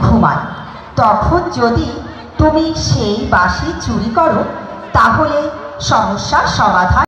ঘুমায় তখন যদি তুমি সেই বাসি চুরি করো তাহলে সমস্যার সমাধান